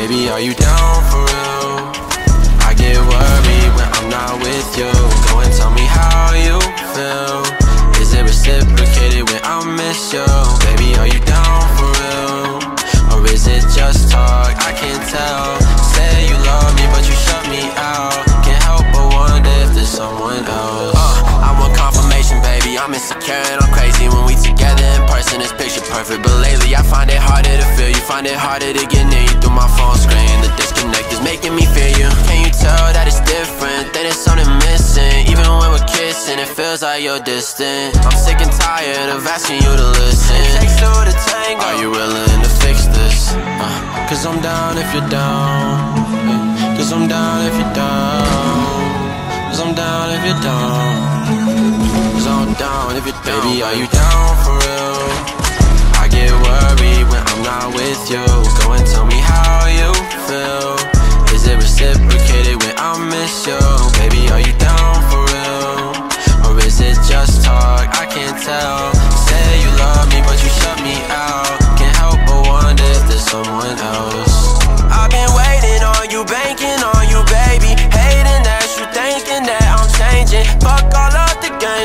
Baby, are you down for real? I get worried when I'm not with you. Go and tell me how you feel. Is it reciprocated when I miss you? Baby, are you down for real? Or is it just talk? I can't tell. Say you love me, but you shut me out. Can't help but wonder if there's someone else. Uh, I want confirmation, baby. I'm insecure and I'm crazy when we together in person. It's picture perfect, but lately I find it harder to feel you. Find it harder to get near through my phone screen. The disconnect is making me fear you. Can you tell that it's different? That there's something missing. Even when we're kissing, it feels like you're distant. I'm sick and tired of asking you to listen. It takes two to tango. Are you willing to fix this? Uh, Cause I'm down if you're down. Cause I'm down if you're down. Cause I'm down if you're down. Cause I'm down if you're down. Baby, are you down for real?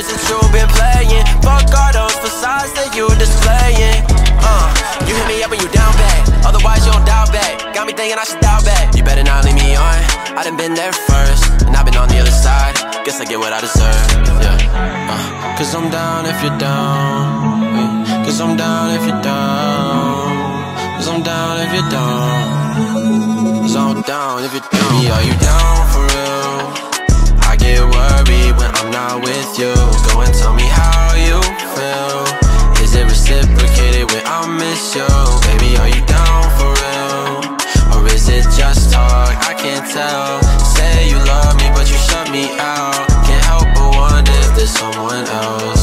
Games you've been playing. Fuck all those facades that you displaying. Uh, you hit me up when you down bad. Otherwise you don't doubt back. Got me thinking I should doubt back. You better not leave me on. I done been there first, and I've been on the other side. Guess I get what I deserve. Yeah. Uh, Cause I'm down if you're down. Cause I'm down if you're down. Cause I'm down if you're down. Cause I'm down if you're down. Baby, are you down can't tell. Say you love me, but you shut me out. Can't help but wonder if there's someone else.